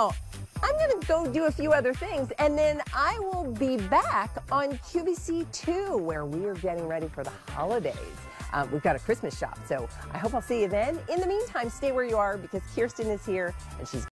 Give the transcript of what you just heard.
now, I'm going to go do a few other things, and then I will be back on QVC2, where we are getting ready for the holidays. Um, we've got a Christmas shop, so I hope I'll see you then. In the meantime, stay where you are because Kirsten is here, and she's